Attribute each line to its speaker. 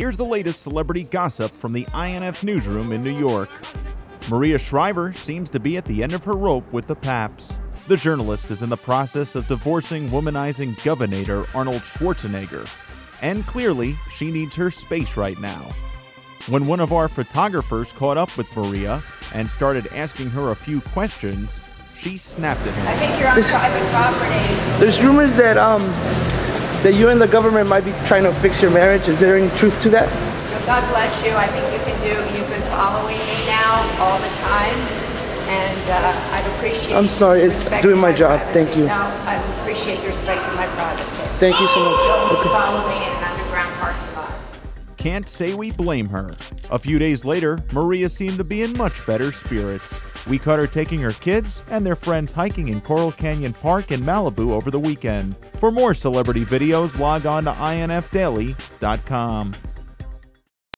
Speaker 1: Here's the latest celebrity gossip from the INF newsroom in New York. Maria Shriver seems to be at the end of her rope with the Paps. The journalist is in the process of divorcing womanizing governor Arnold Schwarzenegger, and clearly she needs her space right now. When one of our photographers caught up with Maria and started asking her a few questions, she snapped at him.
Speaker 2: I think you're on private property.
Speaker 3: There's rumors that um that you and the government might be trying to fix your marriage. Is there any truth to that?
Speaker 2: God bless you. I think you can do. You've been following me now all the time, and uh, I'd appreciate.
Speaker 3: I'm sorry, it's doing
Speaker 2: to
Speaker 3: my job.
Speaker 2: privacy.
Speaker 3: Thank you.
Speaker 2: No, I appreciate your respect to my privacy.
Speaker 3: Thank you so much. Okay.
Speaker 2: follow me
Speaker 1: Can't say we blame her. A few days later, Maria seemed to be in much better spirits. We caught her taking her kids and their friends hiking in Corral Canyon Park in Malibu over the weekend. For more celebrity videos, log on to infdaily.com.